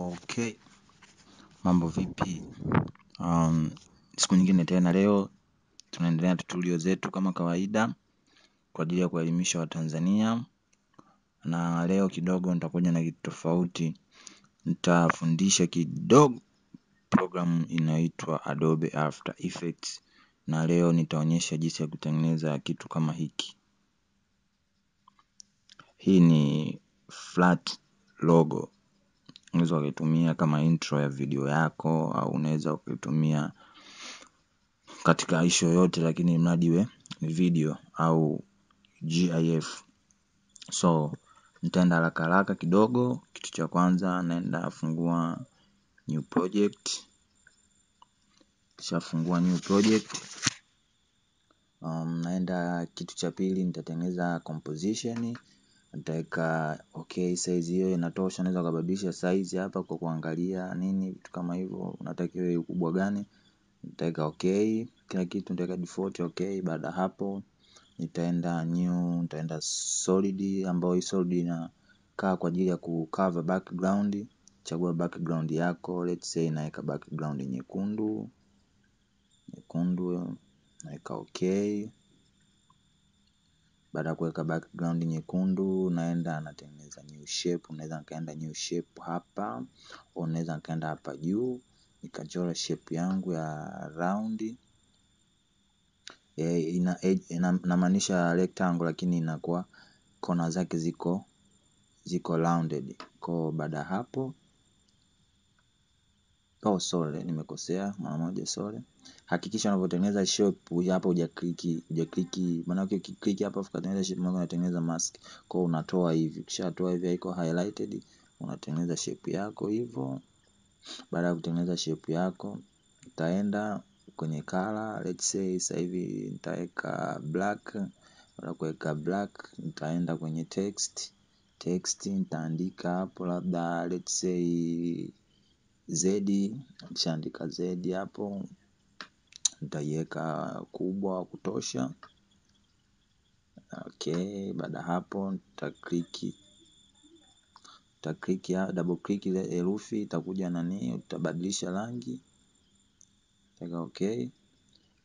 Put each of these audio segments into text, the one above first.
Okay, mambo vipi? Um, siku nyingine tena leo tunaendelea tutulio zetu kama kawaida kwa ajili ya kuelimisha Watanzania, na leo kidogo nitakuja na kitu tofauti. Nitafundisha kidogo programu inaitwa Adobe After Effects, na leo nitaonyesha jinsi ya kutengeneza kitu kama hiki. Hii ni flat logo, unaweza ukaitumia kama intro ya video yako au unaweza ukaitumia katika ishu yoyote lakini mradi iwe video au GIF. So nitaenda haraka haraka kidogo. Kitu cha kwanza naenda fungua new project, kishafungua new project. Um, naenda kitu cha pili nitatengeneza composition, nitaweka okay, size hiyo inatosha. Naweza kubadilisha size hapa kwa kuangalia nini, vitu kama hivyo, unatakiwa iwe ukubwa gani. Nitaweka okay, kila kitu nitaweka default okay. Baada hapo nitaenda new, nitaenda solid, ambayo hii solid inakaa kwa ajili ya kucover background. Chagua background yako, let's say naweka background nyekundu nyekundu, naweka okay. Baada ya kuweka background nyekundu, naenda natengeneza new shape. Unaweza nikaenda new shape hapa, unaweza nikaenda hapa juu nikachora shape yangu ya round e, ina, ina, inamaanisha rectangle lakini inakuwa kona zake ziko ziko rounded. Kwa baada hapo, oh sorry, nimekosea mara moja, sorry. Hakikisha unapotengeneza shape hapa hujakliki hujakliki, maana yake ukiklik hapa ukatengeneza shape moja unatengeneza mask. Kwa unatoa hivi, ukishatoa hivi haiko highlighted, unatengeneza shape yako hivyo. Baada ya kutengeneza shape yako, utaenda kwenye color, let's say sasa hivi nitaweka black. Baada kuweka black, nitaenda kwenye text text, nitaandika hapo labda let's say z. Nikishaandika zedi hapo, nitaiweka kubwa kutosha. Okay, baada hapo nitakliki utakliki double click ile herufi itakuja nani, utabadilisha rangi taka okay.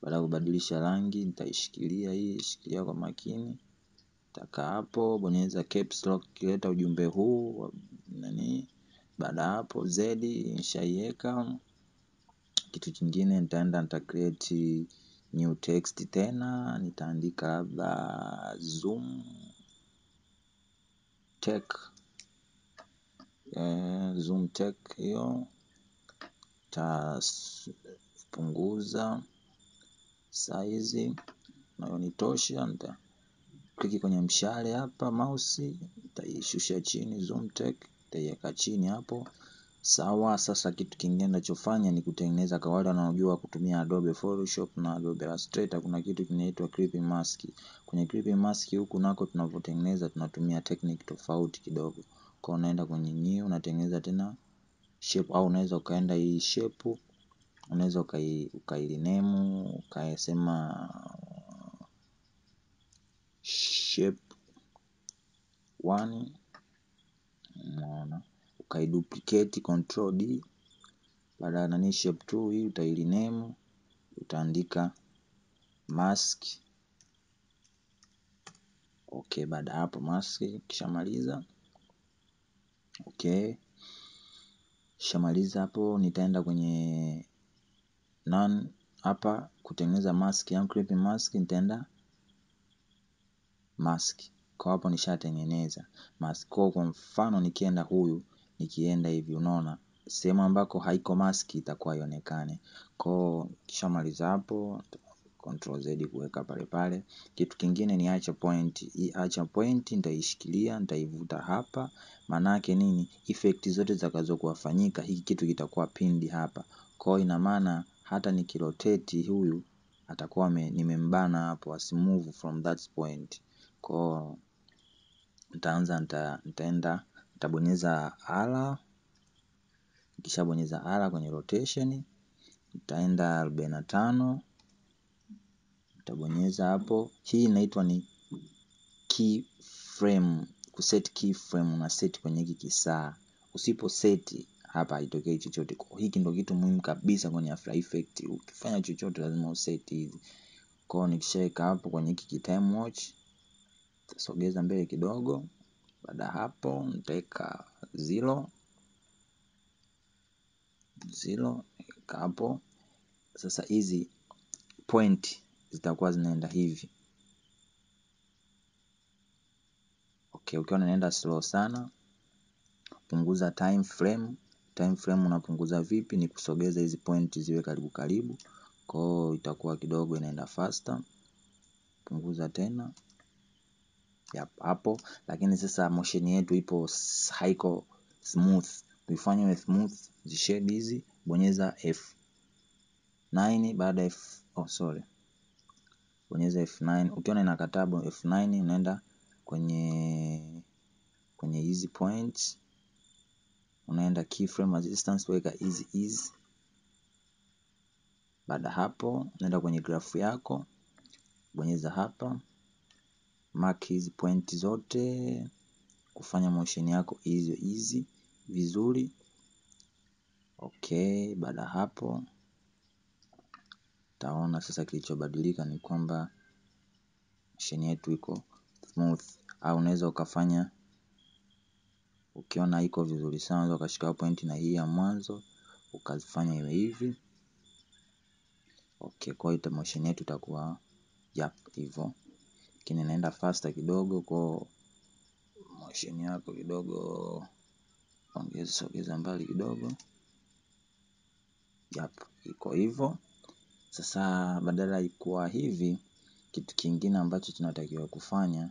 Baada ya kubadilisha rangi, nitaishikilia hii, shikilia kwa makini, taka hapo, bonyeza caps lock kileta ujumbe huu nani. Baada ya hapo z nishaiweka. Kitu kingine nitaenda nita create new text tena, nitaandika labda zoom tech. Eh, zoom tech hiyo. Tapunguza size. Nayo nitosha. Nita kliki kwenye mshale hapa mouse, nitaishusha chini zoom tech, nitaiweka chini hapo. Sawa. Sasa kitu kingine nachofanya ni kutengeneza, kwa wale wanaojua kutumia Adobe Photoshop na Adobe Illustrator, kuna kitu kinaitwa clipping mask. Kwenye clipping mask huku nako tunavyotengeneza tunatumia technique tofauti kidogo. Kwa unaenda kwenye new unatengeneza tena shape, au unaweza ukaenda hii shape, unaweza ukai ukairename ukasema shape 1 unaona, ukaiduplicate control D. Baada ya nani shape 2 hii utairename utaandika mask. Okay, baada hapo mask kishamaliza okay, kishamaliza hapo, nitaenda kwenye none hapa kutengeneza mask yangu clip mask, nitaenda mask kwa hapo nishatengeneza mask. Kwa mfano nikienda huyu nikienda hivi, unaona sehemu ambako haiko mask itakuwa ionekane. Kwa kishamaliza hapo control Z kuweka pale pale. Kitu kingine ni acha point. Hii acha point nitaishikilia, nitaivuta hapa. Manake nini? Effect zote zitakazokuwafanyika hiki kitu kitakuwa pinned hapa. Kwa ina maana hata nikirotate huyu atakuwa nimembana hapo asimove from that point. Kwa nitaanza nitaenda nitabonyeza ala, Nikishabonyeza ala kwenye rotation nitaenda arobaini na tano nitabonyeza hapo. Hii inaitwa ni keyframe, kuset keyframe una set kwenye hiki kisaa. Usipo seti hapa haitokei chochote. Kwa hiki ndo kitu muhimu kabisa kwenye After Effects. Ukifanya chochote lazima useti hizi. Kwa hiyo nikishaweka hapo kwenye hiki ki time watch, tasogeza mbele kidogo. Baada hapo nitaweka zero zero, nika hapo. Sasa hizi point zitakuwa zinaenda hivi. Okay, ukiwa unaenda slow sana, punguza time frame. Time frame unapunguza vipi? Ni kusogeza hizi point ziwe karibu karibu. Kwa hiyo itakuwa kidogo inaenda faster. Punguza tena. Yep, hapo. Lakini sasa motion yetu ipo haiko smooth. Tuifanye smooth, zishade hizi, bonyeza F9 baada ya F oh sorry. Bonyeza F9. Ukiona inakataa F9 unaenda kwenye kwenye hizi point, unaenda keyframe resistance weka easy easy. Baada hapo unaenda kwenye grafu yako, bonyeza hapa, mark hizi point zote, kufanya motion yako hizo hizi vizuri. Okay, baada hapo taona sasa kilichobadilika ni kwamba motion yetu iko smooth, au unaweza ukafanya ukiona iko vizuri sana, unaweza ukashika point na hii ya mwanzo ukazifanya iwe hivi. Okay, kwa hiyo motion yetu itakuwa yap hivyo, lakini inaenda faster kidogo. Kwa motion yako kidogo ongeza, sogeza mbali kidogo. Yap, iko hivyo. Sasa badala ikuwa hivi, kitu kingine ambacho tunatakiwa kufanya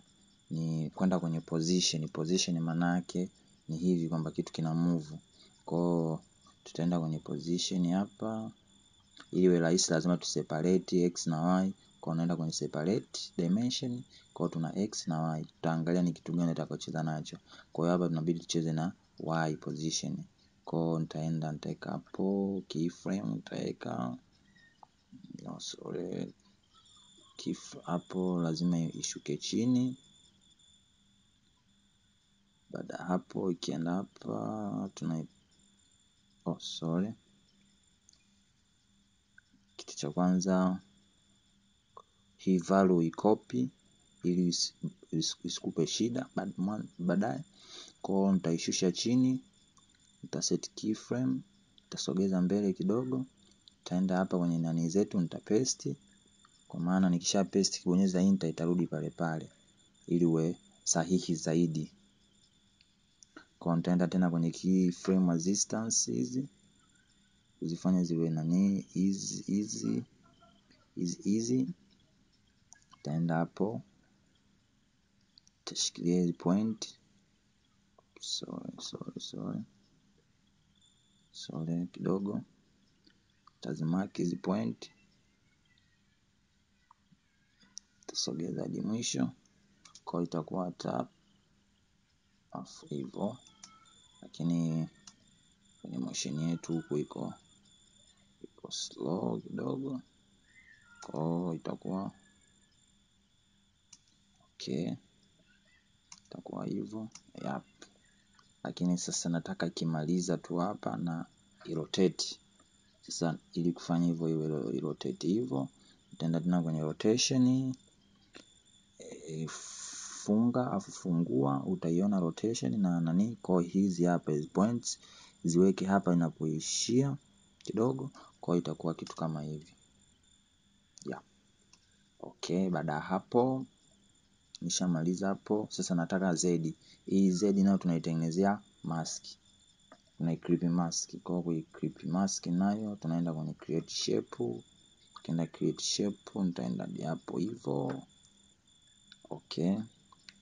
ni kwenda kwenye position. Position maana yake ni hivi kwamba kitu kina move. Kwa tutaenda kwenye position hapa ili iwe rahisi lazima tuseparate x na y. Kwa unaenda kwenye separate dimension, kwa tuna x na y. Tutaangalia ni kitu gani tutakachocheza nacho. Kwa hiyo hapa tunabidi tucheze na y position. Kwa hiyo nitaenda nitaweka hapo keyframe nitaweka no sorry. Kif hapo lazima ishuke chini. Baada hapo ikienda hapa tuna oh sorry. Kitu cha kwanza hii value ikopi ili isikupe shida baadaye. Kwa hiyo nitaishusha chini, nitaset keyframe, nitasogeza mbele kidogo, nitaenda hapa kwenye nani zetu nitapaste, kwa maana nikisha paste kibonyeza enter itarudi pale pale ili uwe sahihi zaidi. Kwa nitaenda tena kwenye keyframe resistance hizi uzifanye ziwe nani easy easy easy easy. Nitaenda hapo, utashikilia hizi point. Sorry sorry sorry. Sorry kidogo, tazimaki hizi point, utasogeza hadi mwisho, kwa hiyo itakuwa tap. Afu hivyo, lakini kwenye motion yetu huku iko slow kidogo, kwa hiyo itakuwa okay, itakuwa hivyo. Yep. Lakini sasa nataka ikimaliza tu hapa na irotate. Sasa ili kufanya hivyo iwe irotate hivyo, nitaenda tena kwenye rotation. E, funga afu fungua, utaiona rotation na nani. Kwa hizi hapa hizi points. Ziweke hapa inapoishia kidogo, kwa itakuwa kitu kama hivi. Yeah. Okay, baada ya hapo nishamaliza hapo. Sasa nataka z hii z nayo tunaitengenezea mask clip mask. Kwa hiyo clip mask nayo tunaenda kwenye create shape, tukienda create shape nitaenda hapo hivyo. Okay,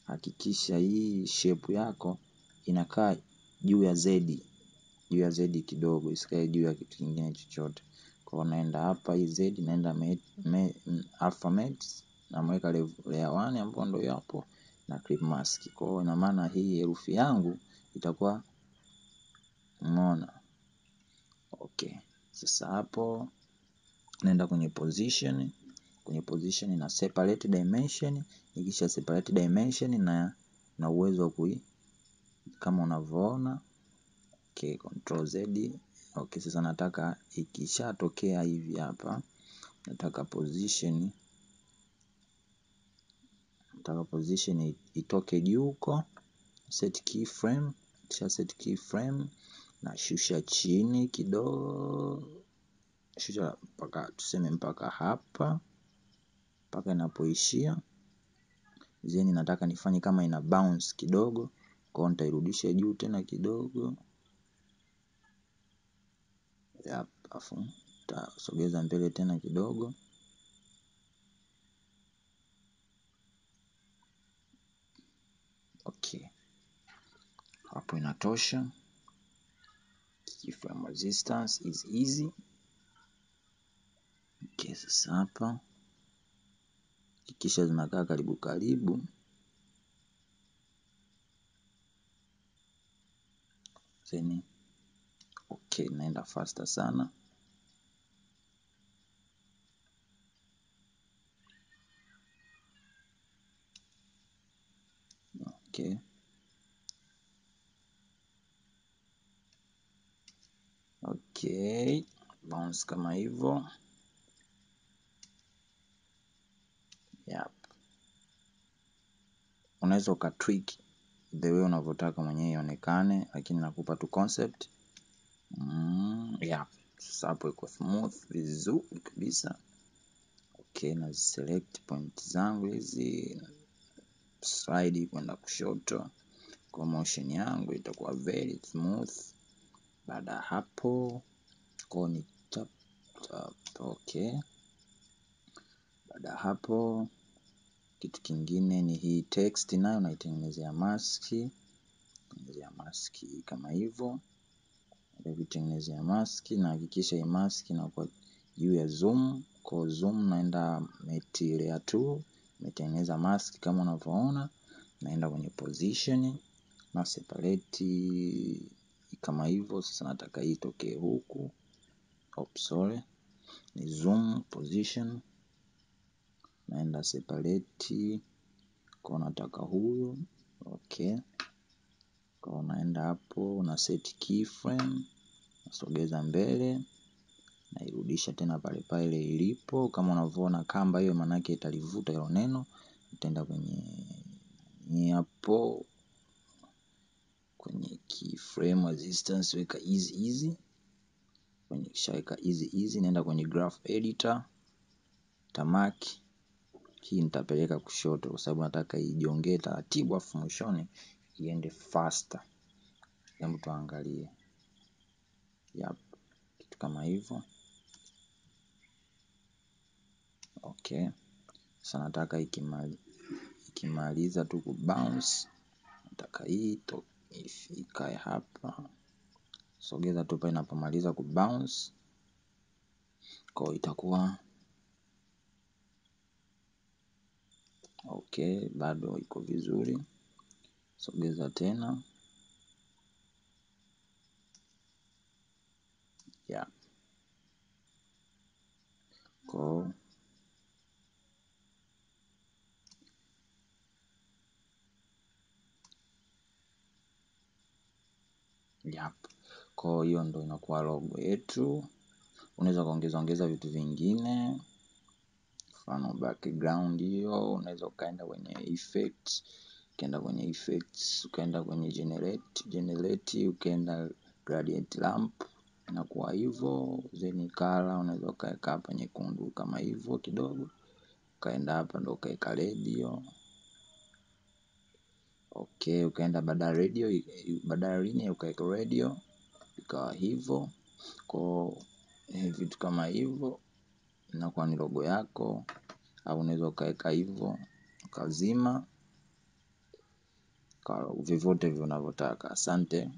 hakikisha hii shape yako inakaa juu ya z, juu ya z kidogo, isikae juu ya kitu kingine chochote. Kwa hiyo naenda hapa hii z naenda alphabet namweka layer 1 ambayo ndio hapo na clip mask. Kwa hiyo ina maana hii herufi yangu itakuwa umeona. Okay, sasa hapo naenda kwenye position, kwenye position na separate dimension. Nikisha separate dimension na na uwezo wa kui kama unavyoona okay, control Z. Okay, sasa nataka ikishatokea hivi hapa, nataka position nataka position itoke juu huko, set keyframe. Kisha set keyframe, nashusha chini kidogo, shusha mpaka tuseme mpaka hapa, mpaka inapoishia. Zeni nataka nifanye kama ina bounce kidogo, kwa nitairudisha juu tena kidogo yep, afu tasogeza mbele tena kidogo okay, hapo inatosha. Keyframe resistance is easy. Okay, sasa hapa hakikisha zinakaa karibu karibu. Then okay, naenda faster sana. Okay. Okay, bounce kama hivyo. Yep. Unaweza ukatweak the way unavyotaka mwenyewe ionekane, lakini nakupa tu concept. Mm, yep. Sasa hapo iko smooth vizuri kabisa. Okay, na select point zangu hizi slide kwenda kushoto, kwa motion yangu itakuwa very smooth. Baada ya hapo kwa ni tap tap. Baada ya hapo kitu kingine ni hii text nayo naitengenezea maski, tengenezea maski kama hivyo, vitengenezea maski na hii maski inakuwa juu ya zoom. Kwa zoom naenda layer 2 nimetengeneza maski kama unavyoona, naenda kwenye position. Na separate kama hivyo. Sasa nataka hii itokee huku, oops, sorry, ni zoom position, naenda separate. Kwa unataka huyu okay, kwa unaenda hapo una set keyframe, nasogeza mbele, nairudisha tena pale pale ilipo. Kama unavyoona kamba hiyo, maanake italivuta hilo neno, itaenda kwenye hapo. Kwenye keyframe resistance, weka easy easy kwenye, kishaweka easy easy, naenda kwenye graph editor, tamaki hii nitapeleka kushoto kwa sababu nataka ijongee taratibu, afu mwishoni iende faster. Hebu tuangalie, yep, kitu kama hivyo. Okay, sasa nataka ikimali, ikimaliza tu kubounce, nataka hii ikae hapa, sogeza tu pale inapomaliza kubounce, kwa itakuwa okay. Bado iko vizuri, sogeza tena yeah. Kwa Yep. Kwa hiyo ndo inakuwa logo yetu. Unaweza kuongeza ongeza vitu vingine, mfano background hiyo, unaweza ukaenda kwenye effect, ukaenda kwenye effects, ukaenda kwenye generate, generate, ukaenda gradient lamp, inakuwa hivyo. Then color unaweza ukaweka hapa nyekundu kama hivyo kidogo, ukaenda hapa ndo ukaweka radio okay, ukaenda baada ya radio, baada ya linear ukaweka radio ikawa hivyo kwa hiyo vitu kama hivyo inakuwa ni logo yako, au unaweza ukaweka hivyo ukazima vyovyote vile unavyotaka. Asante.